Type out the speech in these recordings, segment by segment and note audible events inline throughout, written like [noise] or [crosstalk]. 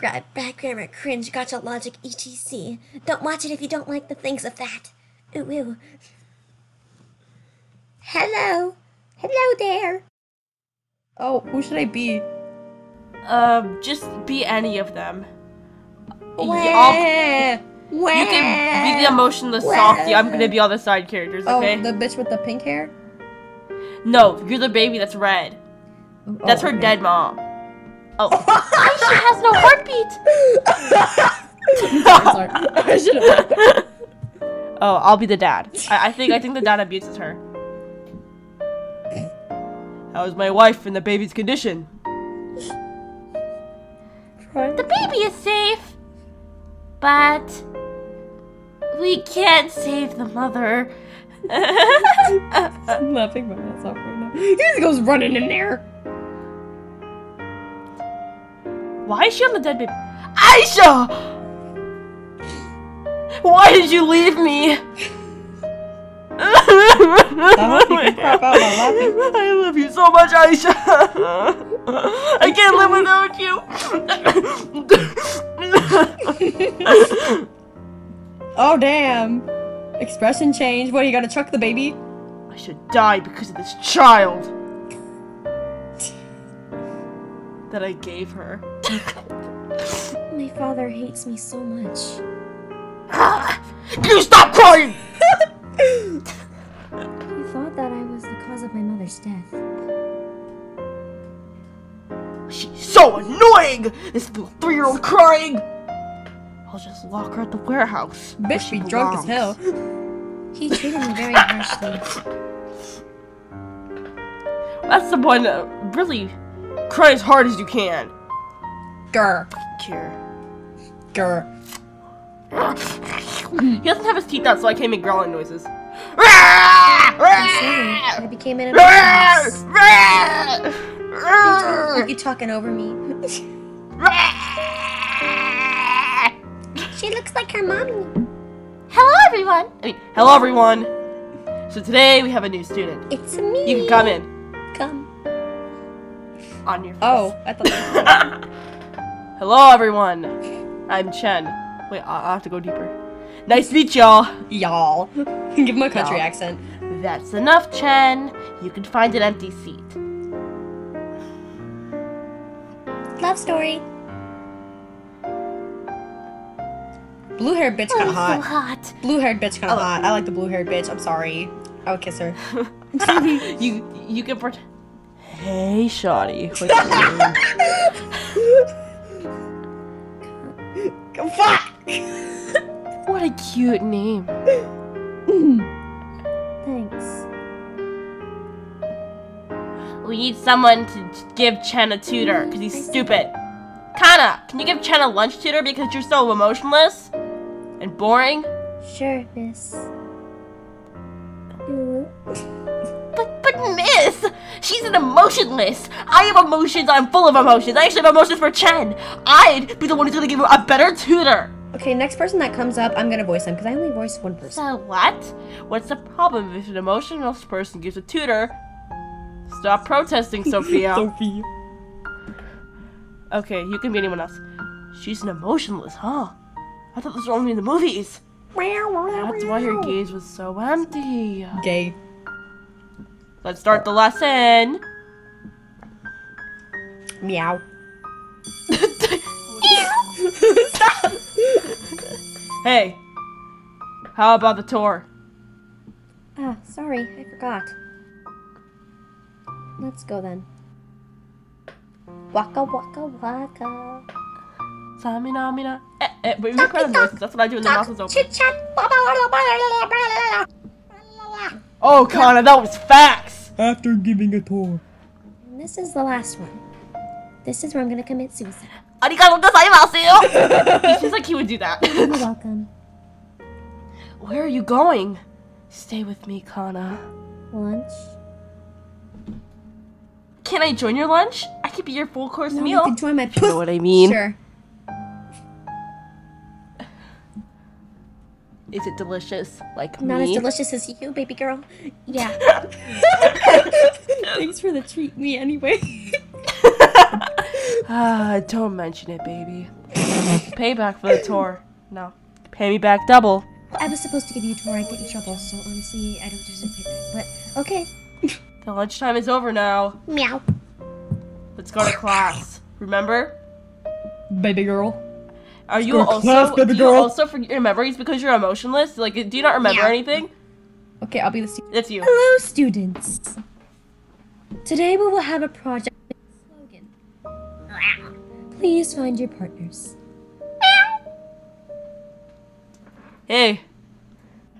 Bad, bad grammar, cringe, gotcha logic, etc. Don't watch it if you don't like the things of that. Ooh, ooh. Hello. Hello there. Oh, who should I be? Um, just be any of them. Y'all, Wah, wah, you can be the emotionless softie. I'm gonna be all the side characters, okay? Oh, okay? the bitch with the pink hair? No, you're the baby that's red. That's Oh, her okay. dead mom. Oh, Aisha has no heartbeat. [laughs] Sorry, sorry. I should have. Oh, I'll be the dad. I, I think I think the dad abuses her. How's my wife and the baby's condition? The baby is safe, but we can't save the mother. I'm laughing my ass off right now. He just goes running in there. Why is she on the dead baby? Aisha! Why did you leave me? hope you out while. I love you so much, Aisha. I can't live without you. Oh, damn. Expression change. What, you gotta chuck the baby? I should die because of this child that I gave her. [laughs] My father hates me so much. You stop crying! [laughs] He thought that I was the cause of my mother's death. She's so annoying! This little three-year-old crying! I'll just lock her at the warehouse. where Bitch she be drunk as hell. He treated me very [laughs] harshly. That's the point. Uh, really, cry as hard as you can. Grr. Cure. Grr. He doesn't have his teeth out, so I can't make growling noises. Sorry, I became an emotionless. Are you talking over me? She looks like her mommy. Hello, everyone. I mean, hello, everyone. So today we have a new student. It's me. You can come in Come. On your. Oh, I thought that [laughs] Hello, everyone. I'm Chen. Wait, I- I'll have to go deeper. Nice to meet y'all. Y'all. [laughs] Give him a country Y'all. accent. That's enough, Chen. You can find an empty seat. Love story. Blue haired bitch kinda oh, so hot. hot. Blue haired bitch kinda Oh. hot. I like the blue haired bitch. I'm sorry. I would kiss her. [laughs] you you can pretend. Hey, Shoddy. Oh. What's your name? [laughs] Fuck! What a cute name. Thanks. We need someone to give Chen a tutor because he's stupid. Kana, can you give Chen a lunch tutor because you're so emotionless and boring? Sure, miss. Mm-hmm. Ooh. But, but Miss, she's an emotionless. I have emotions. I'm full of emotions. I actually have emotions for Chen. I'd be the one who's gonna give her a better tutor. Okay, next person that comes up, I'm gonna voice him because I only voice one person. So what? What's the problem if an emotionless person gives a tutor? Stop protesting, [laughs] Sophia. Sophie. okay, you can be anyone else. She's an emotionless, huh? I thought this was only in the movies. That's why her gaze was so empty. Gay. Let's start the lesson. Meow. [laughs] Hey, how about the tour? Ah, sorry, I forgot. Let's go then. Waka waka waka. Samina mina. Eh, eh, wait, we random noises. That's what I do when the mouth is open. Chit chat. Oh, Connor, that was facts. After giving a tour. And this is the last one. This is where I'm gonna commit suicide. Arigato [laughs] gozaimasu. He seems like he would do that. [laughs] You're welcome. Where are you going? Stay with me, Kana. Lunch. Can I join your lunch? I could be your full course No, meal. you can join my you know [laughs] what I mean? Sure. Is it delicious? Like Not me? as delicious as you, baby girl. Yeah. [laughs] Thanks for the treat me anyway. [laughs] Ah, don't mention it, baby. Payback for the tour. No. Pay me back double. I was supposed to give you a tour. I get in trouble, so honestly, I don't deserve it. But okay. [laughs] The lunchtime is over now. Meow. Let's go to class. Remember? Baby girl. Are you also do you also forget your memories because you're emotionless? Like, do you not remember Yeah. anything? Okay, I'll be the student. It's you. Hello, students. Today we will have a project slogan. Please find your partners. Hey,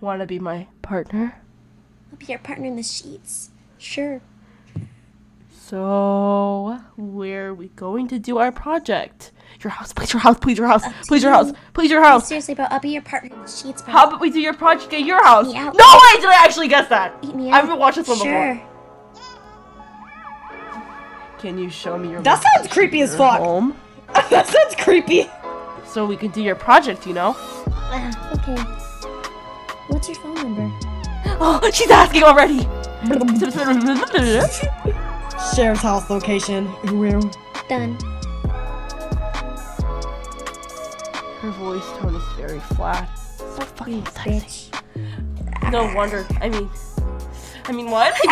wanna be my partner? I'll be your partner in the sheets. Sure. So, where are we going to do our project? Your house, please your house, please your house, to please your house, please your house. Seriously, bro, I'll be your partner in the sheets, bro. How about we do your project at your house? No way did I actually guess that. Eat me I haven't watched this one sure. before. Can you show me your That sounds creepy as your fuck. home [laughs] that sounds creepy. so we can do your project? You know? Uh, okay. What's your phone number? [gasps] Oh, she's asking already. [laughs] [laughs] Sheriff's house location. Ooh. Done. Her voice tone is very flat. So fucking sexy. Bitch. No wonder. I mean, I mean what? [laughs]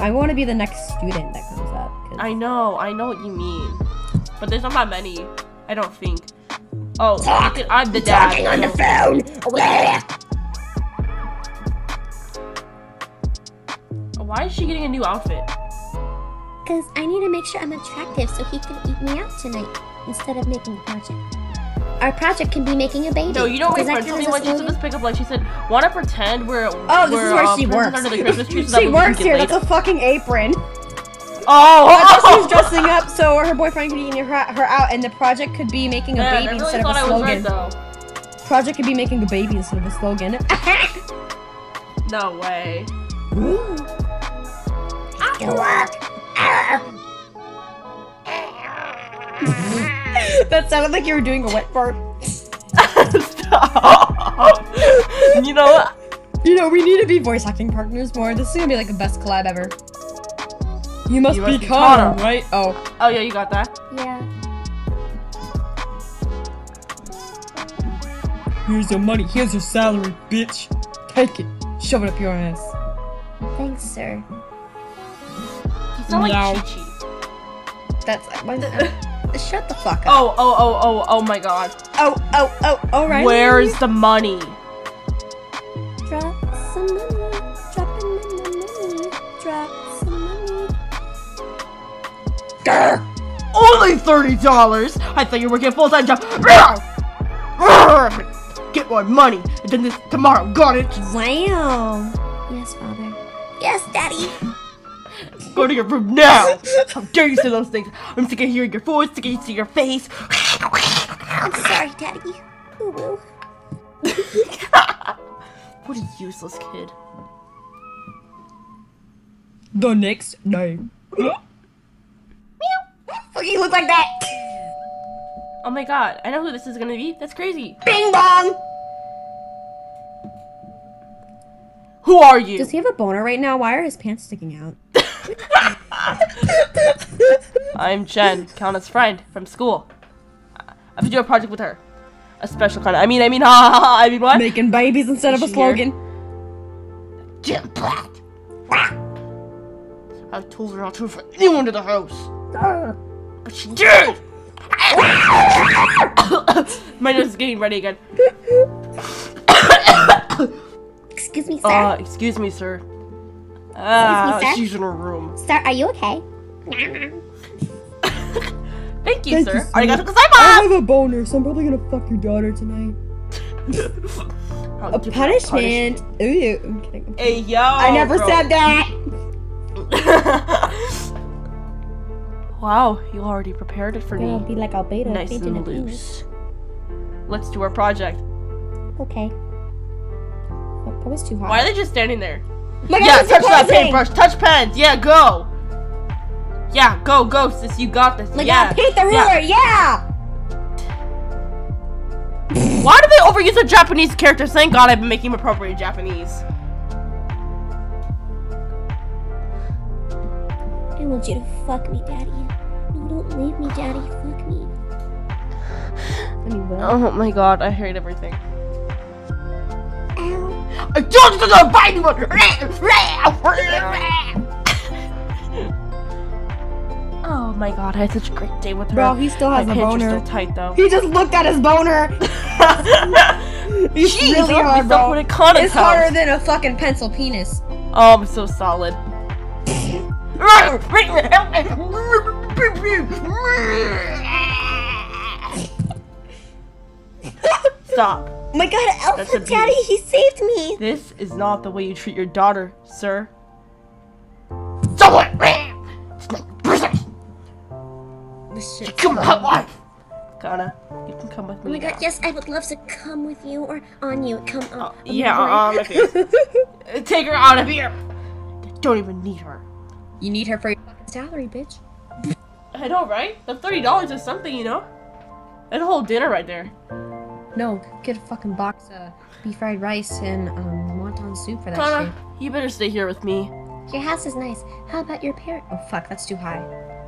I want to be the next student that comes up. I know, I know what you mean, but there's not that many. I don't think. Oh, you can- I'm the dad. so- Why is she getting a new outfit? Because I need to make sure I'm attractive so he can eat me out tonight instead of making a project. Our project can be making a baby. No, you don't Does my that friend told me as when she said slogan? this pickup line. She said, "Want to pretend we're Oh, this we're, is where uh, she works. under the Christmas tree so she we works here. laid." That's a fucking apron. [laughs] Oh, I thought she was dressing up so her boyfriend could eat her, her out, and the project could be making a Man, I baby really instead of thought a I was slogan. right though. project could be making a baby instead of a slogan. [laughs] No way. After [laughs] work. that sounded like you were doing a wet fart. Stop. you know what? You know, we need to be voice acting partners more. This is gonna be like the best collab ever. You must, You be, must be Connor, Connor. right? Oh. Oh yeah, you got that. Yeah. Here's your money. Here's your salary, bitch. Take it. Shove it up your ass. Thanks, sir. You sound like Chi Chi. That's. Uh, [laughs] uh, shut the fuck up. Oh, oh, oh, oh, oh my god. Oh, oh, oh, oh, right. Where's the money? Drop some money. Dropping in money. Drop some money. Only thirty dollars. I thought you were working a full time job. [laughs] Get more money, and then this tomorrow. Got it. Wow. Yes, father. Yes, daddy. Go to your room now. How dare you say those things? I'm sick of hearing your voice, sick of seeing your face. I'm sorry, daddy. Woo woo. [laughs] What a useless kid. The next day. You look like that. Oh my god, I know who this is gonna be. That's crazy. Bing bong. Who are you? Does he have a boner right now? Why are his pants sticking out? I'm Jen, Countess' friend from school. I have to do a project with her. A special kind of. I mean, I mean, [laughs] ha ha ha. I mean, what? Making babies instead of a she here? slogan. Jim Platt. I told her not to for anyone to the house. But she did! [coughs] My nose is getting ready again. [coughs] Excuse me, sir. Uh, excuse me, sir. Ah, sir? she's in her room. sir, are you okay? [laughs] Thank you, Thank sir. you, sir. Arigato I have a boner, so I'm probably gonna fuck your daughter tonight. [laughs] A give her punishment. Ooh, I'm kidding. Hey, yo! I never bro. said that. [laughs] wow, you already prepared it for Gonna me. be like a beta Nice and loose. Let's do our project. Okay. That was too hot. Why are they just standing there? Yeah, touch that paintbrush. Touch pens. Yeah, go. Yeah, go, go, sis. You got this. Like, yeah. yeah. paint the yeah. ruler, yeah! Why do they overuse the Japanese characters? Thank God I've been making appropriate Japanese. I want you to fuck me, Daddy. No, don't leave me, Daddy. Fuck me. I [sighs] mean? Oh my god, I hate everything. I told you to find you. Oh my god, I had such a great day with her. Bro, he still has my a boner. still tight though. He just looked at his boner. [laughs] It's Jeez, really hard, bro. It's house. harder than a fucking pencil penis. Oh, I'm so solid. [laughs] Stop. Oh my god, That's Alpha. Daddy, he saved me. This is not the way you treat your daughter, sir. Stop it! It's not business! This shit. Come on, wife! Connor, you can come with me. Oh me. my god, now. yes, I would love to come with you or on you. Come on. Uh, yeah, uh, my face. Uh, Take her out of here! I don't even need her. You need her for your fucking salary, bitch. I know, right? The $30 is something, you know? That's a whole dinner right there. No, get a fucking box of beef fried rice and um, wonton soup for that Connor, you better stay here with me. Your house is nice. How about your parent? Oh fuck, that's too high.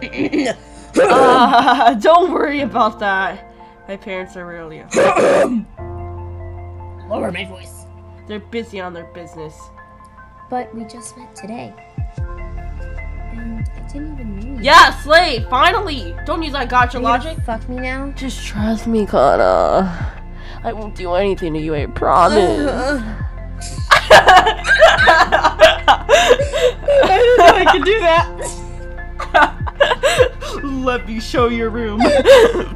[laughs] Uh, don't worry about that. My parents are really [coughs] Lower my voice. they're busy on their business. But we just met today. And I didn't even know you. Yeah, Slay, finally! Don't use that gotcha Are you gonna logic. Fuck me now. Just trust me, Kana. I won't do anything to you, I promise. [laughs] I didn't know I could do that. [laughs] Let me show your room. [laughs]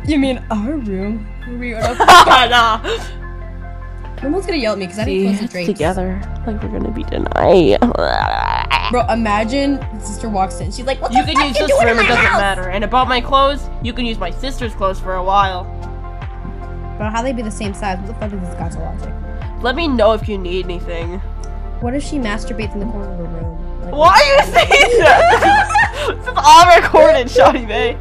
You mean our room? We gonna nah. Someone's gonna yell at me because I didn't close the drapes. together. Like we're gonna be tonight. Bro, imagine sister walks in. She's like, what the You can fuck use this room, it doesn't house? matter. And about my clothes, you can use my sister's clothes for a while. Bro, how they be the same size? What the fuck is this gotcha logic? Let me know if you need anything. What if she masturbates in the corner of her room? Like, Why are you [laughs] saying that? this is all recorded, Shawty Bay.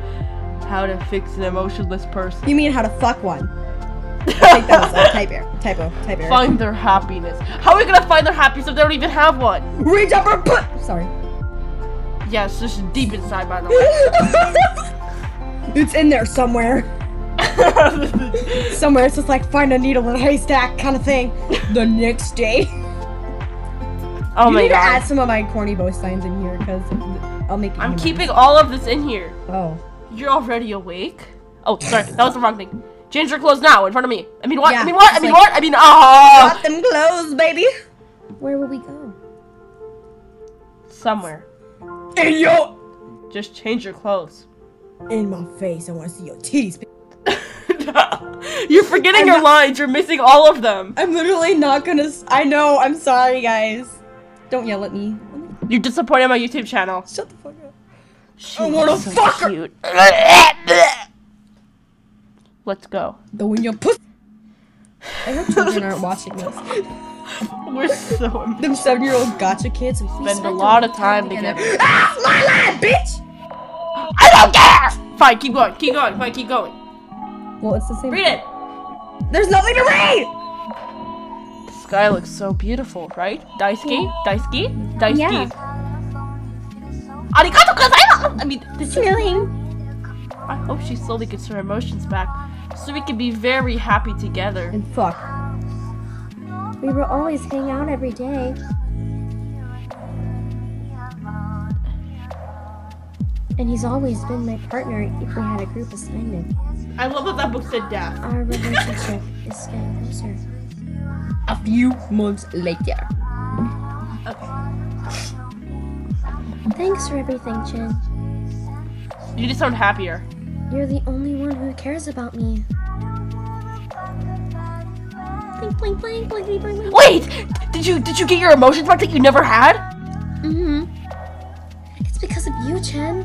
How to fix an emotionless person. You mean how to fuck one? [laughs] Type error. Typo. Type error. Find their happiness. How are we gonna find their happiness if they don't even have one? Reach up her put. Sorry. Yeah, it's just deep inside, by the [laughs] way. it's in there somewhere. [laughs] Somewhere it's just like find a needle in a haystack kind of thing. The next day. oh you my need to add some of my corny voice lines in here because I'll make. I'm keeping all of this in here. Oh. You're already awake? Oh, sorry, that was the wrong thing. Change your clothes now in front of me. I mean what? Yeah, I mean what? I mean like- what? I mean ah Got them clothes, baby. Where will we go? somewhere. In your. Just change your clothes. In my face. I want to see your titties. [laughs] You're forgetting I'm your not- lines. You're missing all of them. I'm literally not gonna. s- I know. I'm sorry, guys. Don't yell at me. You're disappointed my YouTube channel. Shut the fuck up. She I wanna so fuck her. [laughs] Let's go. Go in your pussy. I hope [laughs] children aren't watching this. We're so em- Them seven-year-old gotcha kids. spend a lot of time together. Ah, my line, bitch. [gasps] I don't care. Fine, keep going. Keep going. Fine, keep going. Well, it's the same. Read it. There's nothing to read. The sky looks so beautiful, right? Daisuke? Daisuke? Daisuke. Yeah. Arigato gozaimasu! I mean, this is Feeling. I hope she slowly gets her emotions back so we can be very happy together. And fuck. We will always hang out every day. And he's always been my partner if we had a group assignment. I love that that book said death. Our relationship is getting closer. A few months later. Okay. Thanks for everything, Chin. You just sound happier. You're the only one who cares about me. Blink, blink, blink, blink, blink, blink, blink. Wait! Did you did you get your emotions back that you never had? Because of you, Chen.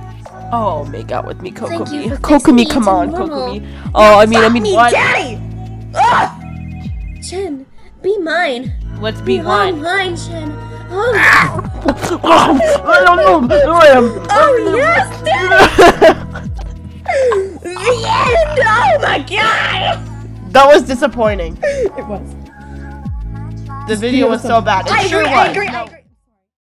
Oh, make out with me, Kokomi. Kokomi, come on. Kokomi. Oh, I mean, I mean, me, what? daddy. Ah! Chen, be mine. Let's be Be all mine, Chen. Oh, I don't know who I am. oh yes! The end. Oh my god. That was disappointing. It was. The video was so bad. It I sure agree. was. I agree. I agree.